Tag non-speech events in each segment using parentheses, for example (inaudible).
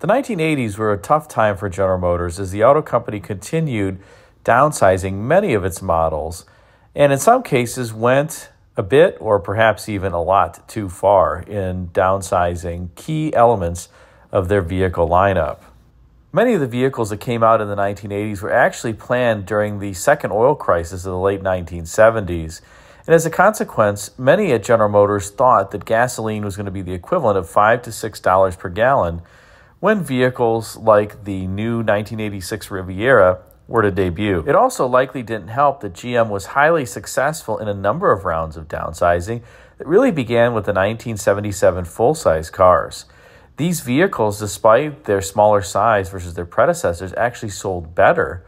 The 1980s were a tough time for General Motors as the auto company continued downsizing many of its models, and in some cases went a bit or perhaps even a lot too far in downsizing key elements of their vehicle lineup. Many of the vehicles that came out in the 1980s were actually planned during the second oil crisis of the late 1970s. And as a consequence, many at General Motors thought that gasoline was going to be the equivalent of 5 to $6 per gallon when vehicles like the new 1986 Riviera were to debut. It also likely didn't help that GM was highly successful in a number of rounds of downsizing that really began with the 1977 full size cars. These vehicles, despite their smaller size versus their predecessors, actually sold better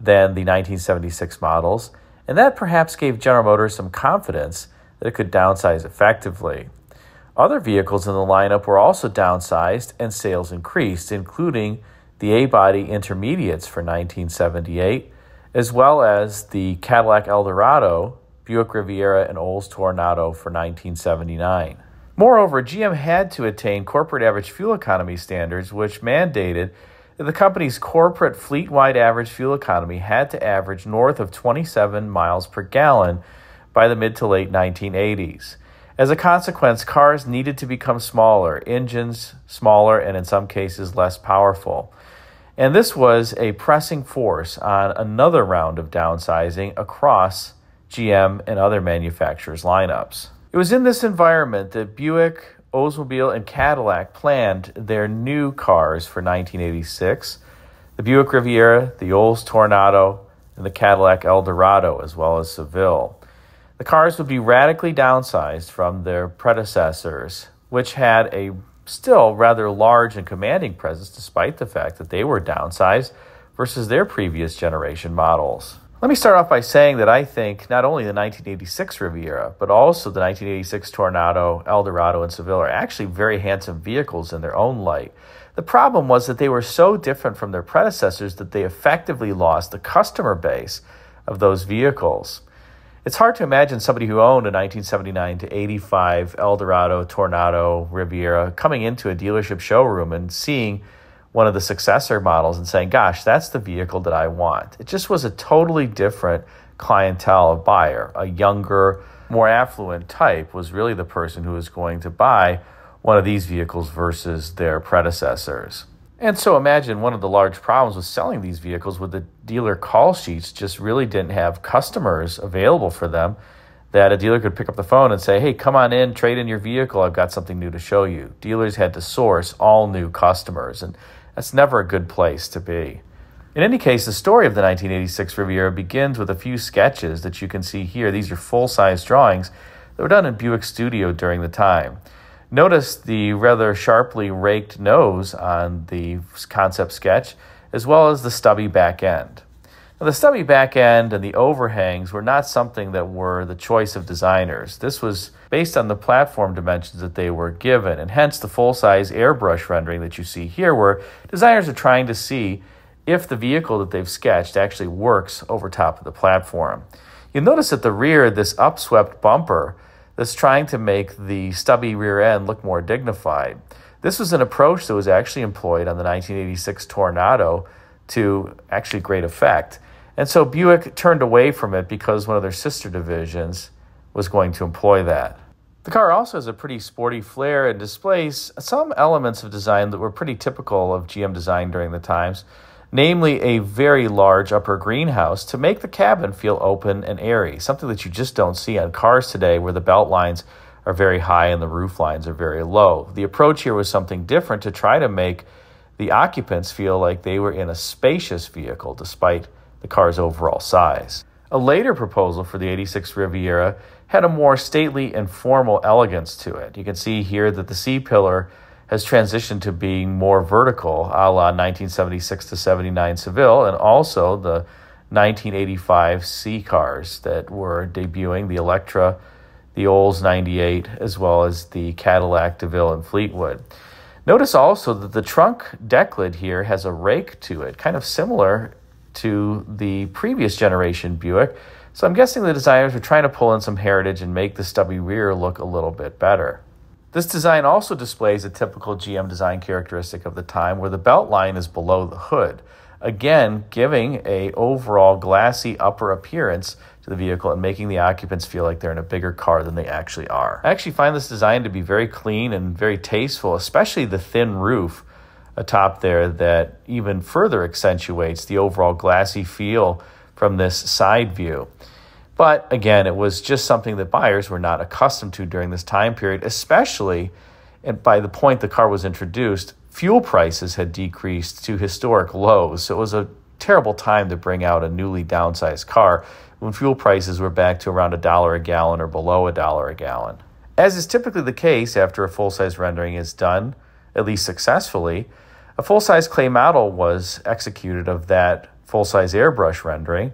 than the 1976 models, and that perhaps gave General Motors some confidence that it could downsize effectively. Other vehicles in the lineup were also downsized and sales increased, including the A body intermediates for 1978, as well as the Cadillac Eldorado, Buick Riviera, and Olds Toronado for 1979. Moreover, GM had to attain corporate average fuel economy standards, which mandated that the company's corporate fleet wide average fuel economy had to average north of 27 miles per gallon by the mid to late 1980s. As a consequence, cars needed to become smaller, engines smaller, and in some cases less powerful. And this was a pressing force on another round of downsizing across GM and other manufacturers' lineups. It was in this environment that Buick, Oldsmobile, and Cadillac planned their new cars for 1986 the Buick Riviera, the Olds Toronado, and the Cadillac Eldorado, as well as Seville. The cars would be radically downsized from their predecessors, which had a still rather large and commanding presence despite the fact that they were downsized versus their previous generation models. Let me start off by saying that I think not only the 1986 Riviera, but also the 1986 Toronado, Eldorado, and Seville are actually very handsome vehicles in their own light. The problem was that they were so different from their predecessors that they effectively lost the customer base of those vehicles. It's hard to imagine somebody who owned a 1979 to 85 Eldorado, Toronado, Riviera coming into a dealership showroom and seeing one of the successor models and saying, gosh, that's the vehicle that I want. It just was a totally different clientele of buyer. A younger, more affluent type was really the person who was going to buy one of these vehicles versus their predecessors. And so imagine one of the large problems with selling these vehicles with the dealer call sheets just really didn't have customers available for them that a dealer could pick up the phone and say, "Hey, come on in, trade in your vehicle. I've got something new to show you." Dealers had to source all new customers, and that's never a good place to be. In any case, the story of the 1986 Riviera begins with a few sketches that you can see here. These are full-size drawings that were done in Buick Studio during the time. Notice the rather sharply raked nose on the concept sketch, as well as the stubby back end. Now, the stubby back end and the overhangs were not something that were the choice of designers. This was based on the platform dimensions that they were given, and hence the full size airbrush rendering that you see here, where designers are trying to see if the vehicle that they've sketched actually works over top of the platform. You'll notice at the rear, this upswept bumper that's trying to make the stubby rear end look more dignified. This was an approach that was actually employed on the 1986 Toronado to actually great effect. And so Buick turned away from it because one of their sister divisions was going to employ that. The car also has a pretty sporty flair and displays some elements of design that were pretty typical of GM design during the times namely a very large upper greenhouse to make the cabin feel open and airy, something that you just don't see on cars today where the belt lines are very high and the roof lines are very low. The approach here was something different to try to make the occupants feel like they were in a spacious vehicle despite the car's overall size. A later proposal for the 86 Riviera had a more stately and formal elegance to it. You can see here that the C pillar has transitioned to being more vertical, a la 1976 to 79 Seville, and also the 1985 C cars that were debuting, the Electra, the Olds 98, as well as the Cadillac DeVille and Fleetwood. Notice also that the trunk deck lid here has a rake to it, kind of similar to the previous generation Buick. So I'm guessing the designers were trying to pull in some heritage and make the stubby rear look a little bit better. This design also displays a typical GM design characteristic of the time where the belt line is below the hood, again giving a overall glassy upper appearance to the vehicle and making the occupants feel like they're in a bigger car than they actually are. I actually find this design to be very clean and very tasteful, especially the thin roof atop there that even further accentuates the overall glassy feel from this side view. But again, it was just something that buyers were not accustomed to during this time period, especially and by the point the car was introduced, fuel prices had decreased to historic lows. So it was a terrible time to bring out a newly downsized car when fuel prices were back to around a dollar a gallon or below a dollar a gallon. As is typically the case after a full size rendering is done, at least successfully, a full size clay model was executed of that full size airbrush rendering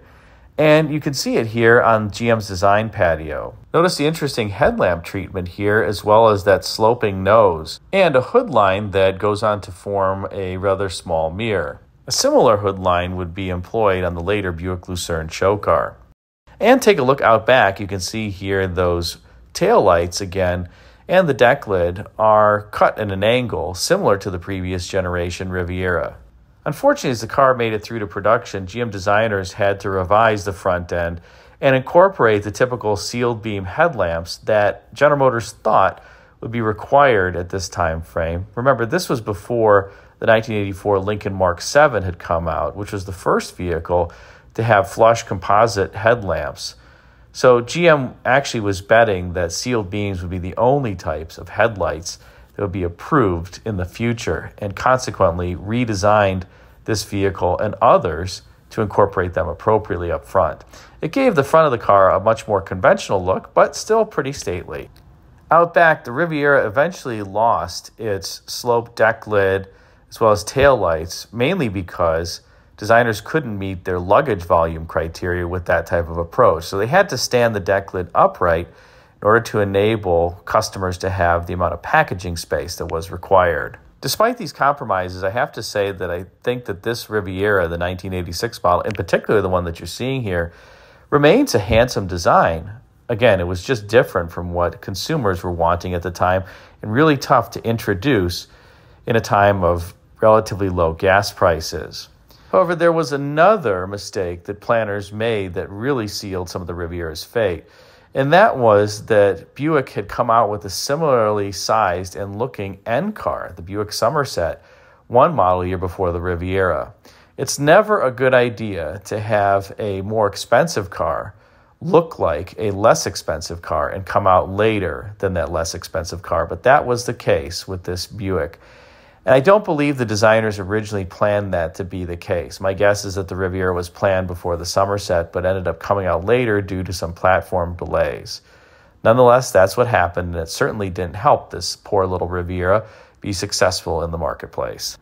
and you can see it here on GM's design patio. Notice the interesting headlamp treatment here, as well as that sloping nose, and a hood line that goes on to form a rather small mirror. A similar hood line would be employed on the later Buick Lucerne show car. And take a look out back, you can see here those tail lights again, and the deck lid are cut at an angle similar to the previous generation Riviera. Unfortunately, as the car made it through to production, GM designers had to revise the front end and incorporate the typical sealed beam headlamps that General Motors thought would be required at this time frame. Remember, this was before the 1984 Lincoln Mark 7 had come out, which was the first vehicle to have flush composite headlamps. So GM actually was betting that sealed beams would be the only types of headlights that would be approved in the future and consequently redesigned this vehicle and others to incorporate them appropriately up front. It gave the front of the car a much more conventional look, but still pretty stately. Out back, the Riviera eventually lost its sloped deck lid as well as tail lights, mainly because designers couldn't meet their luggage volume criteria with that type of approach. So they had to stand the deck lid upright in order to enable customers to have the amount of packaging space that was required. Despite these compromises, I have to say that I think that this Riviera, the 1986 model, in particular the one that you're seeing here, remains a handsome design. Again, it was just different from what consumers were wanting at the time and really tough to introduce in a time of relatively low gas prices. However, there was another mistake that planners made that really sealed some of the Riviera's fate. And that was that Buick had come out with a similarly sized and looking N car, the Buick Somerset, one model year before the Riviera. It's never a good idea to have a more expensive car look like a less expensive car and come out later than that less expensive car. But that was the case with this Buick. And I don't believe the designers originally planned that to be the case. My guess is that the Riviera was planned before the Somerset, but ended up coming out later due to some platform delays. Nonetheless, that's what happened, and it certainly didn't help this poor little Riviera be successful in the marketplace.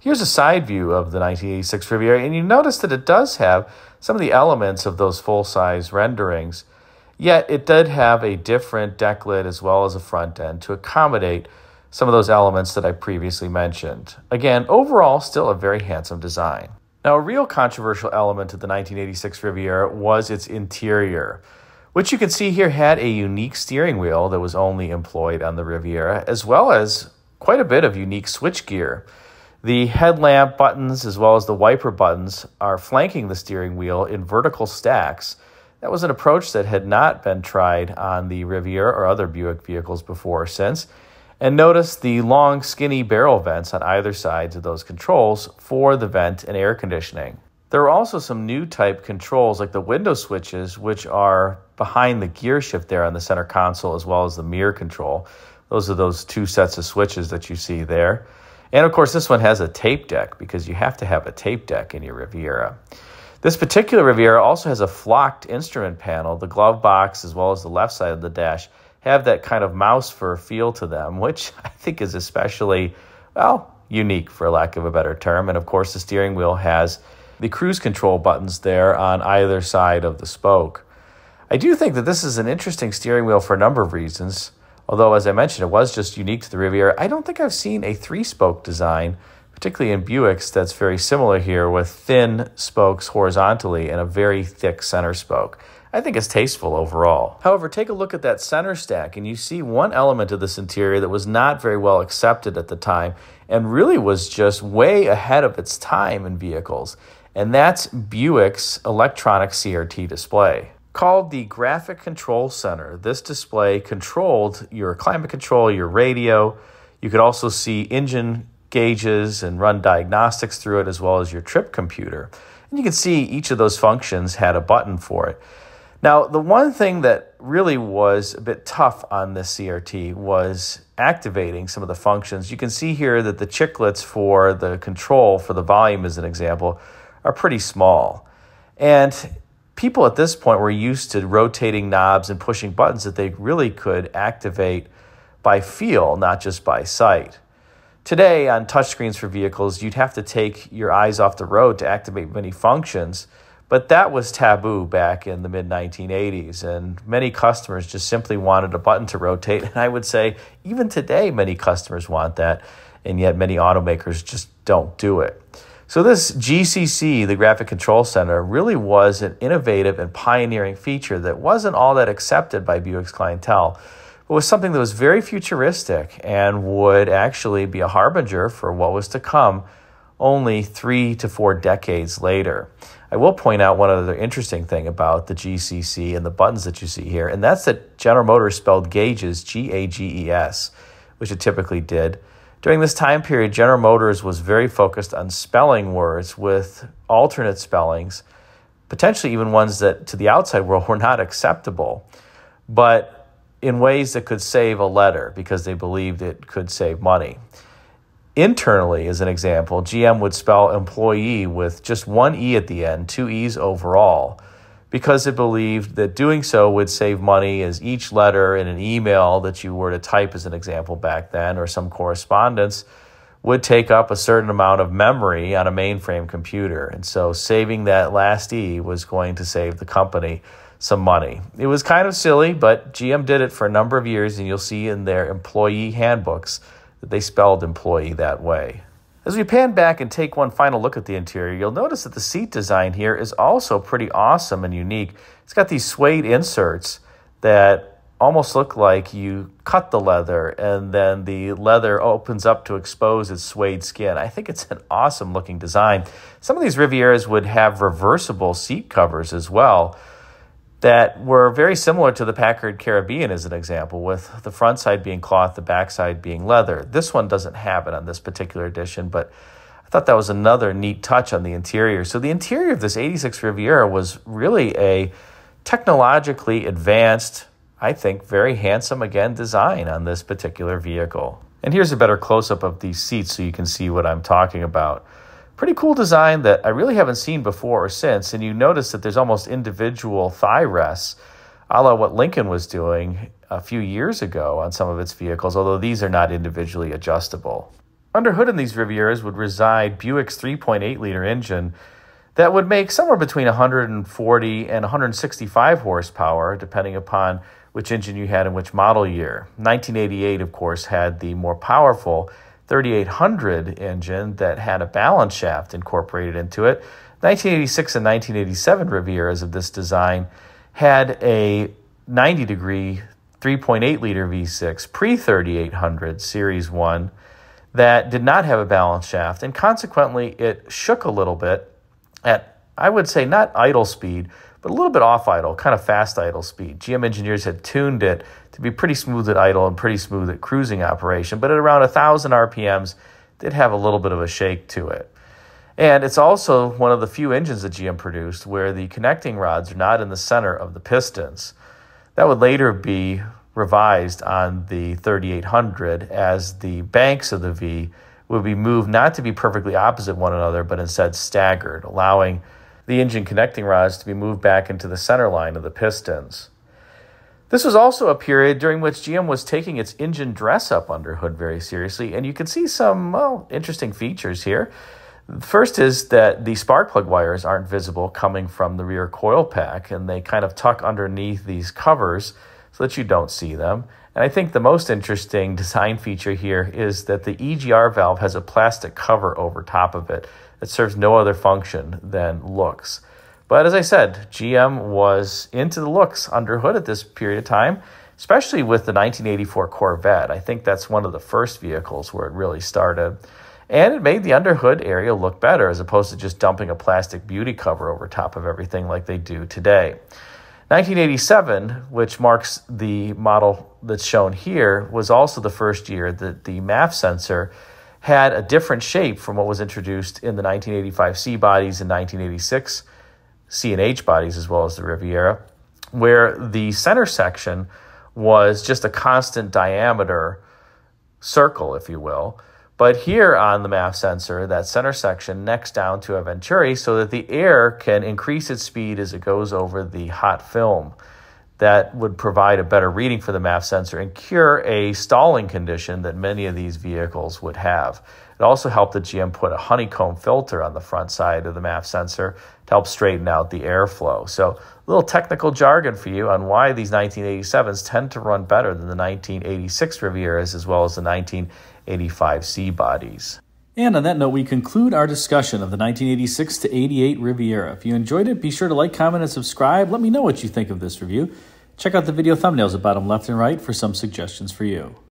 Here's a side view of the 1986 Riviera, and you notice that it does have some of the elements of those full size renderings, yet it did have a different deck lid as well as a front end to accommodate some of those elements that I previously mentioned. Again, overall, still a very handsome design. Now, a real controversial element of the 1986 Riviera was its interior, which you can see here had a unique steering wheel that was only employed on the Riviera, as well as quite a bit of unique switchgear. The headlamp buttons, as well as the wiper buttons, are flanking the steering wheel in vertical stacks. That was an approach that had not been tried on the Riviera or other Buick vehicles before or since. And notice the long, skinny barrel vents on either sides of those controls for the vent and air conditioning. There are also some new type controls like the window switches, which are behind the gear shift there on the center console, as well as the mirror control. Those are those two sets of switches that you see there. And of course, this one has a tape deck because you have to have a tape deck in your Riviera. This particular Riviera also has a flocked instrument panel, the glove box, as well as the left side of the dash have that kind of mouse fur feel to them, which (laughs) I think is especially, well, unique for lack of a better term. And of course, the steering wheel has the cruise control buttons there on either side of the spoke. I do think that this is an interesting steering wheel for a number of reasons. Although, as I mentioned, it was just unique to the Riviera. I don't think I've seen a three spoke design, particularly in Buicks, that's very similar here with thin spokes horizontally and a very thick center spoke. I think it's tasteful overall. However, take a look at that center stack and you see one element of this interior that was not very well accepted at the time and really was just way ahead of its time in vehicles. And that's Buick's electronic CRT display. Called the Graphic Control Center, this display controlled your climate control, your radio. You could also see engine gauges and run diagnostics through it, as well as your trip computer. And you can see each of those functions had a button for it. Now, the one thing that really was a bit tough on this CRT was activating some of the functions. You can see here that the chiclets for the control for the volume, as an example, are pretty small. And people at this point were used to rotating knobs and pushing buttons that they really could activate by feel, not just by sight. Today, on touchscreens for vehicles, you'd have to take your eyes off the road to activate many functions, but that was taboo back in the mid 1980s, and many customers just simply wanted a button to rotate. (laughs) And I would say, even today, many customers want that, and yet many automakers just don't do it. So, this GCC, the Graphic Control Center, really was an innovative and pioneering feature that wasn't all that accepted by Buick's clientele, but was something that was very futuristic and would actually be a harbinger for what was to come only three to four decades later. I will point out one other interesting thing about the GCC and the buttons that you see here, and that's that General Motors spelled gauges G A G E S, which it typically did during this time period, General Motors was very focused on spelling words with alternate spellings, potentially even ones that to the outside world (laughs) were not acceptable, but in ways that could save a letter because they believed it could save money. Internally, as an example, GM would spell employee with just one E at the end, two E's overall because it believed that doing so would save money as each letter in an email that you were to type as an example back then or some correspondence would take up a certain amount of memory on a mainframe computer. And so saving that last E was going to save the company some money. It was kind of silly, but GM did it for a number of years, and you'll see in their employee handbooks that they spelled employee that way. As we pan back and take one final look at the interior, you'll notice that the seat design here is also pretty awesome and unique. It's got these suede inserts that almost look like you cut the leather and then the leather opens up to expose its suede skin. I think it's an awesome looking design. Some of these Rivieras would have reversible seat covers as well that were very similar to the Packard Caribbean as an example, with the front side being cloth, the back side being leather. This one doesn't have it on this particular edition, but I thought that was another neat touch on the interior. So the interior of this 86 Riviera was really a technologically advanced, I think very handsome again design on this particular vehicle. And here's a better close up of these seats so you can see what I'm talking about. Pretty cool design that I really haven't seen before or since. And you notice that there's almost individual thigh rests, a la what Lincoln was doing a few years ago on some of its vehicles, although these are not individually adjustable. Under hood in these Rivieras would reside Buick's 3.8 liter engine that would make somewhere between 140 and 165 horsepower, depending upon which engine you had in which model year. 1988, of course, had the more powerful 3800 engine that had a balance shaft incorporated into it. 1986 and 1987 Rivieras of this design had a 90 degree 3.8 liter V6 pre 3800 Series 1 that did not have a balance shaft, and consequently, it shook a little bit at, I would say, not idle speed, but a little bit off idle, kind of fast idle speed. GM engineers had tuned it to be pretty smooth at idle and pretty smooth at cruising operation, but at around 1,000 RPMs, did have a little bit of a shake to it. And it's also one of the few engines that GM produced where the connecting rods are not in the center of the pistons. That would later be revised on the 3800 as the banks of the V would be moved not to be perfectly opposite one another, but instead staggered, allowing the engine connecting rods to be moved back into the center line of the pistons. This was also a period during which GM was taking its engine dress up under hood very seriously, and you can see some well, interesting features here. First is that the spark plug wires aren't visible coming from the rear coil pack, and they kind of tuck underneath these covers so that you don't see them. And I think the most interesting (laughs) design feature here is that the EGR valve has a plastic cover over top of it that serves no other function than looks. But as I said, GM was into the looks under hood at this period of time, especially with the 1984 Corvette. I think that's one of the first vehicles where it really started. And it made the underhood area look better as opposed to just dumping a plastic beauty cover over top of everything like they do today. 1987, which marks the model that's shown here, was also the first year that the MAF sensor had a different shape from what was introduced in the 1985 C bodies and 1986 C and H bodies, as well as the Riviera, where the center section was just a constant diameter circle, if you will. But here on the MAF sensor, that center section necks down to a venturi so that the air can increase its speed as it goes over the hot film. That would provide a better reading for the MAF sensor and cure a stalling condition that many of these vehicles would have. It also helped that GM put a honeycomb filter on the front side of the MAF sensor to help straighten out the airflow. So, a little technical jargon for you on why these 1987s tend to run better than the 1986 Rivieras as well as the 1985 C bodies. And on that note, we conclude our discussion of the 1986 to 88 Riviera. If you enjoyed it, be sure to like, comment, and subscribe. Let me know what you think of this review. Check out the video thumbnails at bottom left and right for some suggestions for you.